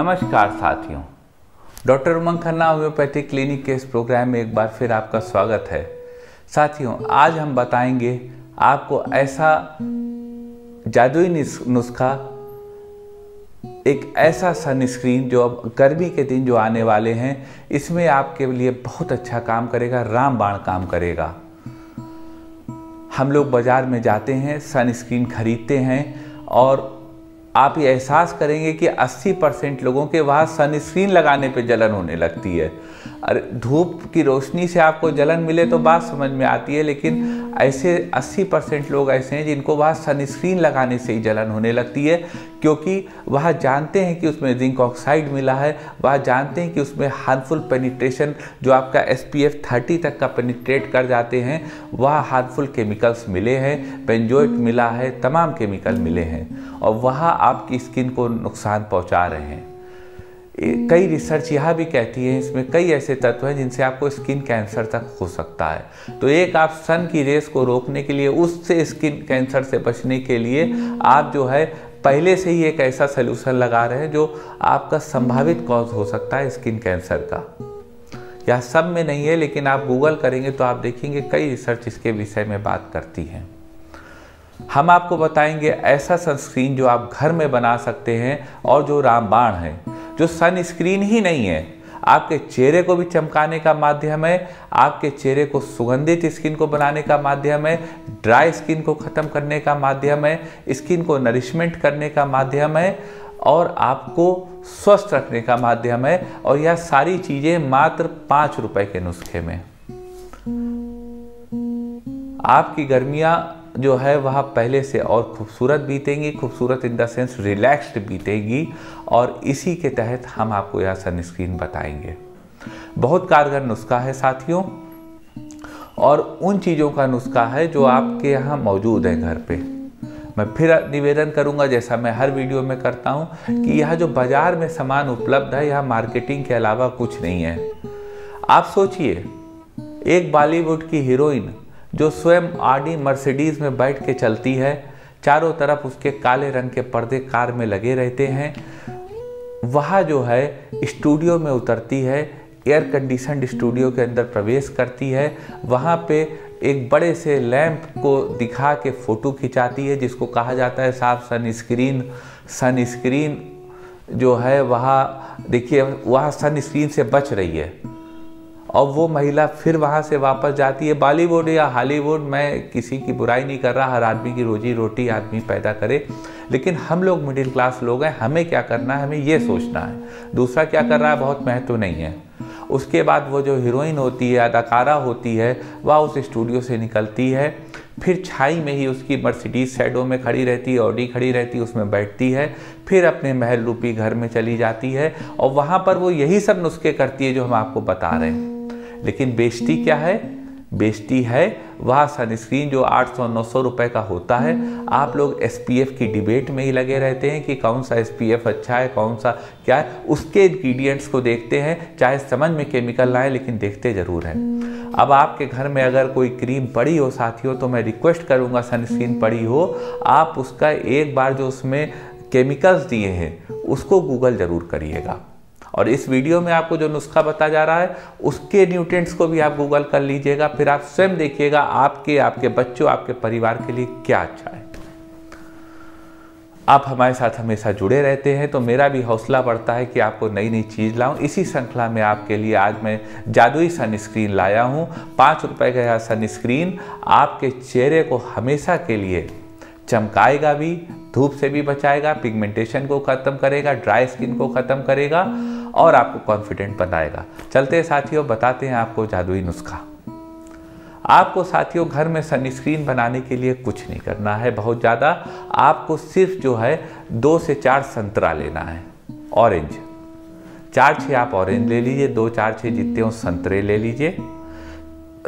नमस्कार साथियों। Doctor Umang Khanna homeopathic clinic के इस प्रोग्राम में एक बार फिर आपका स्वागत है। साथियों, आज हम बताएँगे आपको ऐसा जादुई नुस्खा, एक ऐसा सनस्क्रीन जो अब गर्मी के दिन जो आने वाले हैं, इसमें आपके लिए बहुत अच्छा काम करेगा, रामबाण काम करेगा। हम लोग बाज़ार में जाते हैं, सनस्क्रीन खरीदते हैं और आप ये एहसास करेंगे कि 80 परसेंट लोगों के वहाँ सनस्क्रीन लगाने पे जलन होने लगती है। अरे, धूप की रोशनी से आपको जलन मिले तो बात समझ में आती है, लेकिन ऐसे 80 परसेंट लोग ऐसे हैं जिनको वहाँ सनस्क्रीन लगाने से ही जलन होने लगती है क्योंकि वह जानते हैं कि उसमें जिंक ऑक्साइड मिला है वह जानते हैं कि उसमें हार्मफुल पेनिट्रेशन जो आपका एस पी एफ़ थर्टी तक का पेनिट्रेट कर जाते हैं वह हार्मफुल केमिकल्स मिले हैं बेंजोइट मिला है तमाम केमिकल मिले हैं और वह आपकी स्किन को नुकसान पहुँचा रहे हैं। कई रिसर्च यह भी कहती है, इसमें कई ऐसे तत्व हैं जिनसे आपको स्किन कैंसर तक हो सकता है। तो एक आप सन की रेस को रोकने के लिए, उससे स्किन कैंसर से बचने के लिए आप जो है, पहले से ही एक ऐसा सोल्यूशन लगा रहे हैं जो आपका संभावित कॉज हो सकता है स्किन कैंसर का। यह सब में नहीं है, लेकिन आप गूगल करेंगे तो आप देखेंगे कई रिसर्च इसके विषय में बात करती हैं। हम आपको बताएँगे ऐसा सनस्क्रीन जो आप घर में बना सकते हैं और जो रामबाण है, जो सनस्क्रीन ही नहीं है। आपके चेहरे को भी चमकाने का माध्यम है, आपके चेहरे को सुगंधित स्किन को बनाने का माध्यम है ड्राई स्किन को ख़त्म करने का माध्यम है स्किन को नरिशमेंट करने का माध्यम है और आपको स्वस्थ रखने का माध्यम है और यह सारी चीज़ें मात्र पाँच रुपए के नुस्खे में। आपकी गर्मियाँ जो है वह पहले से और खूबसूरत बीतेंगी, खूबसूरत इन द सेंस रिलैक्स्ड बीतेगी और इसी के तहत हम आपको यह सनस्क्रीन बताएँगे। बहुत कारगर नुस्खा है साथियों और उन चीज़ों का नुस्खा है जो आपके यहाँ मौजूद है घर पे। मैं फिर निवेदन करूँगा, जैसा मैं हर वीडियो में करता हूँ, कि यह जो बाज़ार में सामान उपलब्ध है, यह मार्केटिंग के अलावा कुछ नहीं है। आप सोचिए, एक बॉलीवुड की हीरोइन जो स्वयं आडी मर्सिडीज़ में बैठ के चलती है, चारों तरफ़ उसके काले रंग के पर्दे कार में लगे रहते हैं। वह जो है, स्टूडियो में उतरती है, एयर कंडीशन स्टूडियो के अंदर प्रवेश करती है। वहाँ पे एक बड़े से लैंप को दिखा के फ़ोटो खिंचाती है, जिसको कहा जाता है साफ़ सनस्क्रीन। सनस्क्रीन जो है, वहाँ, देखिए, वह सनस्क्रीन से बच रही है। और वो महिला फिर वहाँ से वापस जाती है बॉलीवुड या हॉलीवुड। मैं किसी की बुराई नहीं कर रहा हर आदमी की रोजी रोटी आदमी पैदा करे। लेकिन हम लोग मिडिल क्लास लोग हैं हमें क्या करना है हमें ये सोचना है। दूसरा क्या कर रहा है बहुत महत्व नहीं है। उसके बाद वो जो हीरोइन होती है अदाकारा होती है वह उस स्टूडियो से निकलती है। फिर छाई में ही उसकी मर्सिडीज सैडो में खड़ी रहती है ऑडी खड़ी रहती है उसमें बैठती है। फिर अपने महल रूपी घर में चली जाती है और वहाँ पर वो यही सब नुस्खे करती है जो हम आपको बता रहे हैं। लेकिन बेचती क्या है? बेचती है वह सनस्क्रीन जो 800-900 रुपए का होता है। आप लोग एसपीएफ की डिबेट में ही लगे रहते हैं कि कौन सा एसपीएफ अच्छा है, कौन सा क्या है। उसके इंग्रीडियंट्स को देखते हैं, चाहे समझ में केमिकल लाए लेकिन देखते ज़रूर हैं। अब आपके घर में अगर कोई क्रीम पड़ी हो साथियों तो मैं रिक्वेस्ट करूँगा सनस्क्रीन पड़ी हो। आप उसका एक बार जो उसमें केमिकल्स दिए हैं, उसको गूगल ज़रूर करिएगा। और इस वीडियो में आपको जो नुस्खा बता जा रहा है, उसके न्यूट्रिएंट्स को भी आप गूगल कर लीजिएगा, फिर आप स्वयं देखिएगा आपके आपके बच्चों, आपके परिवार के लिए क्या अच्छा है। आप हमारे साथ हमेशा जुड़े रहते हैं तो मेरा भी हौसला बढ़ता है कि आपको नई नई चीज़ लाऊं। इसी श्रृंखला में आपके लिए आज मैं जादुई सनस्क्रीन लाया हूँ। पाँच रुपए का यह सनस्क्रीन आपके चेहरे को हमेशा के लिए चमकाएगा भी, धूप से भी बचाएगा पिगमेंटेशन को ख़त्म करेगा ड्राई स्किन को ख़त्म करेगा। और आपको कॉन्फिडेंट बनाएगा। चलते साथियों, बताते हैं आपको जादुई नुस्खा। आपको साथियों, घर में सनस्क्रीन बनाने के लिए कुछ नहीं करना है। बहुत ज़्यादा आपको सिर्फ़ जो है, दो से चार संतरा लेना है। ऑरेंज चार छः आप ऑरेंज ले लीजिए, दो चार छः जितने हो संतरे ले लीजिए।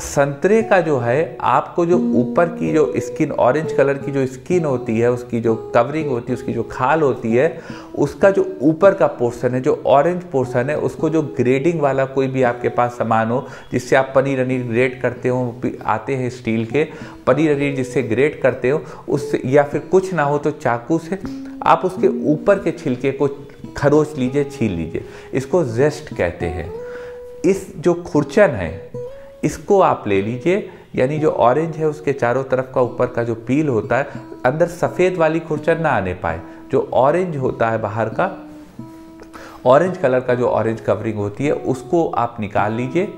संतरे का जो है, आपको जो ऊपर की जो स्किन ऑरेंज कलर की जो स्किन होती है, उसकी जो कवरिंग होती है, उसकी जो खाल होती है, उसका जो ऊपर का पोर्शन है, जो ऑरेंज पोर्शन है, उसको जो ग्रेडिंग वाला कोई भी आपके पास सामान हो, जिससे आप पनीर अनीर ग्रेड करते हो आते हैं स्टील के, पनीर अनीर जिससे ग्रेड करते हो, उससे या फिर कुछ ना हो तो चाकू से आप उसके ऊपर के छिलके को खरोच लीजिए, छील लीजिए। इसको जेस्ट कहते हैं। इस जो खुरचन है इसको आप ले लीजिए। यानी जो ऑरेंज है उसके चारों तरफ़ का ऊपर का जो पील होता है अंदर सफ़ेद वाली खुरचन ना आने पाए। जो ऑरेंज होता है बाहर का ऑरेंज कलर का जो ऑरेंज कवरिंग होती है उसको आप निकाल लीजिए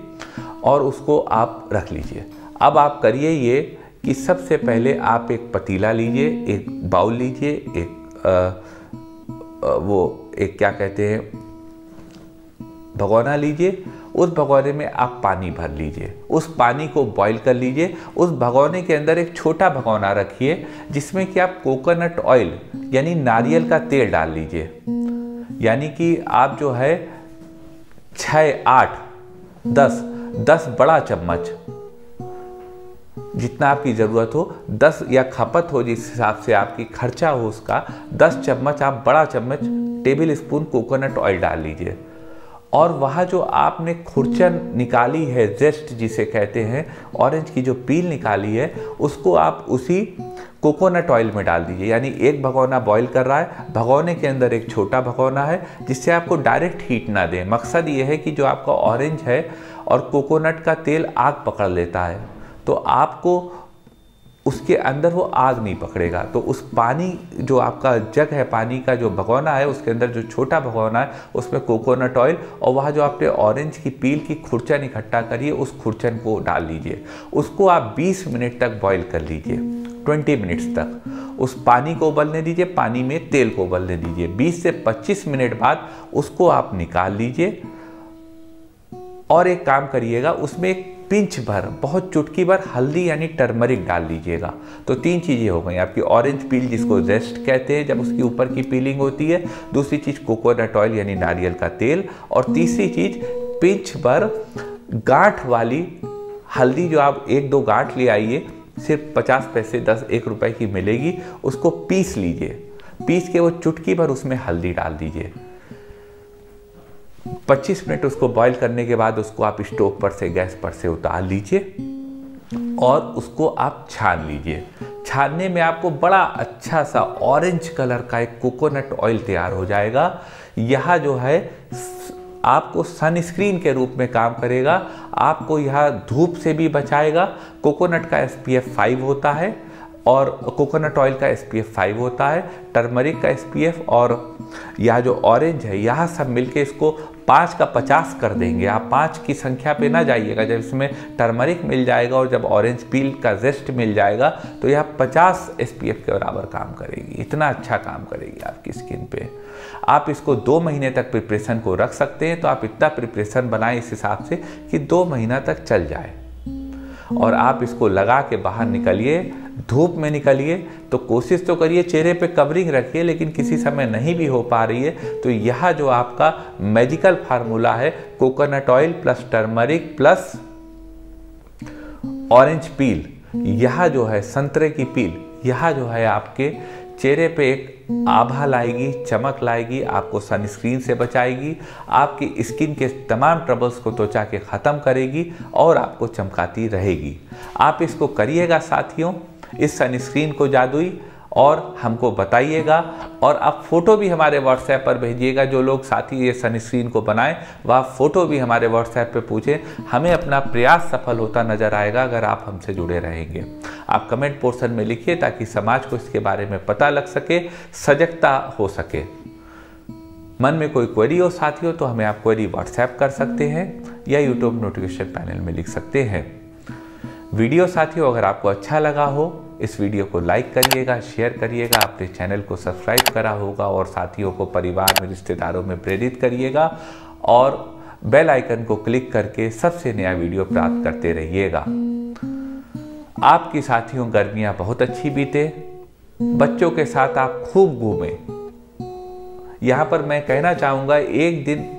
और उसको आप रख लीजिए। अब आप करिए ये कि सबसे पहले आप एक पतीला लीजिए एक बाउल लीजिए एक आ, आ, वो एक क्या कहते हैं भगोना लीजिए उस भगौने में आप पानी भर लीजिए। उस पानी को बॉईल कर लीजिए। उस भगौने के अंदर एक छोटा भगौना रखिए, जिसमें कि आप कोकोनट ऑयल यानी नारियल का तेल डाल लीजिए। यानी कि आप जो है छ आठ, दस दस बड़ा चम्मच, जितना आपकी ज़रूरत हो, दस या खपत हो जिस हिसाब से आपकी खर्चा हो उसका, दस चम्मच, आप बड़ा चम्मच टेबल स्पून कोकोनट ऑयल डाल लीजिए। और वह जो आपने खुरचन निकाली है जेस्ट जिसे कहते हैं ऑरेंज की जो पील निकाली है, उसको आप उसी कोकोनट ऑयल में डाल दीजिए। यानी एक भगोना बॉईल कर रहा है, भगोने के अंदर एक छोटा भगोना है, जिससे आपको डायरेक्ट हीट ना दे। मकसद ये है कि जो आपका ऑरेंज है और कोकोनट का तेल आग पकड़ लेता है तो आपको उसके अंदर वो आग नहीं पकड़ेगा। तो उस पानी जो आपका जग है, पानी का जो भगोना है, उसके अंदर जो छोटा भगोना है, उसमें कोकोनट ऑयल और वहाँ जो आपने ऑरेंज की पील की खुरचन इकट्ठा करिए उस खुरचन को डाल लीजिए। उसको आप 20 मिनट तक बॉईल कर लीजिए 20 मिनट्स तक। उस पानी को उबलने दीजिए, पानी में तेल को उबलने दीजिए। 20 से 25 मिनट बाद उसको आप निकाल लीजिए। और एक काम करिएगा, उसमें एक पिंच भर बहुत चुटकी भर हल्दी यानी टर्मरिक डाल लीजिएगा तो तीन चीज़ें हो गई आपकी ऑरेंज पील जिसको रेस्ट कहते हैं जब उसकी ऊपर की पीलिंग होती है दूसरी चीज़ कोकोनट ऑयल यानी नारियल का तेल और तीसरी चीज़ पिंच भर गांठ वाली हल्दी जो आप एक दो गांठ ले आइए सिर्फ़ पचास पैसे दस एक रुपए की मिलेगी उसको पीस लीजिए। पीस के वो चुटकी भर उसमें हल्दी डाल दीजिए। 25 मिनट उसको बॉईल करने के बाद उसको आप स्टोव पर से गैस पर से उतार लीजिए और उसको आप छान लीजिए। छानने में आपको बड़ा अच्छा सा ऑरेंज कलर का एक कोकोनट ऑयल तैयार हो जाएगा। यह जो है, आपको सनस्क्रीन के रूप में काम करेगा। आपको यह धूप से भी बचाएगा। कोकोनट का एस पी एफ़ फाइव होता है और कोकोनट ऑयल का एस पी एफ़ फाइव होता है। टर्मरिक का एस पी एफ़ और यह जो ऑरेंज है, यह सब मिलके इसको पाँच का पचास कर देंगे। आप पाँच की संख्या पे ना जाइएगा, जब इसमें टर्मरिक मिल जाएगा और जब ऑरेंज पील का जेस्ट मिल जाएगा तो यह पचास एसपीएफ के बराबर काम करेगी। इतना अच्छा काम करेगी आपकी स्किन पे। आप इसको दो महीने तक प्रिपरेशन को रख सकते हैं तो आप इतना प्रिपरेशन बनाएँ इस हिसाब से कि दो महीना तक चल जाए। और आप इसको लगा के बाहर निकलिए धूप में निकलिए तो कोशिश तो करिए चेहरे पे कवरिंग रखिए लेकिन किसी समय नहीं भी हो पा रही है। तो यह जो आपका मैजिकल फार्मूला है coconut oil plus turmeric plus orange peel यह जो है संतरे की पील यह जो है आपके चेहरे पे एक आभा लाएगी, चमक लाएगी, आपको सनस्क्रीन से बचाएगी, आपकी स्किन के तमाम ट्रबल्स को त्वचा के ख़त्म करेगी और आपको चमकाती रहेगी। आप इसको करिएगा साथियों, इस सनस्क्रीन को जादुई और हमको बताइएगा और आप फ़ोटो भी हमारे व्हाट्सएप पर भेजिएगा, जो लोग साथी ये सनस्क्रीन को बनाएँ, वह फ़ोटो भी हमारे व्हाट्सएप पे पूछें। हमें अपना प्रयास सफल होता नज़र आएगा अगर आप हमसे जुड़े रहेंगे। आप कमेंट पोर्शन में लिखिए ताकि समाज को इसके बारे में पता लग सके, सजगता हो सके। मन में कोई क्वेरी हो साथी हो तो हमें आप क्वेरी व्हाट्सएप कर सकते हैं या यूट्यूब नोटिफिकेशन पैनल में लिख सकते हैं। वीडियो साथियों, अगर आपको अच्छा लगा हो, इस वीडियो को लाइक करिएगा, शेयर करिएगा अपने चैनल को सब्सक्राइब करा होगा और साथियों को, परिवार में, रिश्तेदारों में प्रेरित करिएगा और बेल आइकन को क्लिक करके सबसे नया वीडियो प्राप्त करते रहिएगा। आपकी साथियों, गर्मियाँ बहुत अच्छी बीते। बच्चों के साथ आप खूब घूमें। यहाँ पर मैं कहना चाहूँगा, एक दिन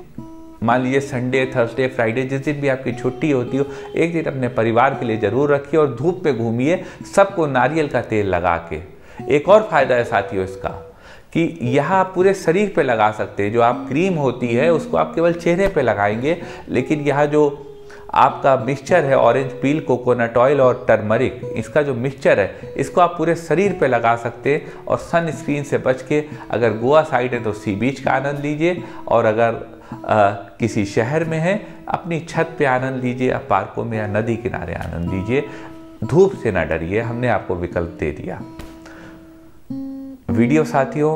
मान लीजिए संडे थर्सडे फ्राइडे जिस दिन भी आपकी छुट्टी होती हो, एक दिन अपने परिवार के लिए ज़रूर रखिए और धूप पे घूमिए, सबको नारियल का तेल लगा के। एक और फ़ायदा है साथियों इसका, कि यह आप पूरे शरीर पे लगा सकते हैं। जो आप क्रीम होती है, उसको आप केवल चेहरे पे लगाएँगे, लेकिन यह जो आपका मिक्सचर है, ऑरेंज पील, कोकोनट ऑयल और टर्मरिक, इसका जो मिक्सचर है, इसको आप पूरे शरीर पे लगा सकते हैं और सनस्क्रीन से बच के अगर गोवा साइड है तो सी बीच का आनंद लीजिए और अगर आ, किसी शहर में है अपनी छत पे आनंद लीजिए या पार्कों में या नदी किनारे आनंद लीजिए। धूप से ना डरिए हमने आपको विकल्प दे दिया। वीडियो साथियों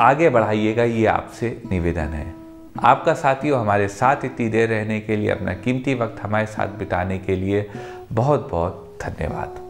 आगे बढ़ाइएगा ये आपसे निवेदन है। आपका साथियों हमारे साथ इतनी देर रहने के लिए अपना कीमती वक्त हमारे साथ बिताने के लिए बहुत बहुत धन्यवाद।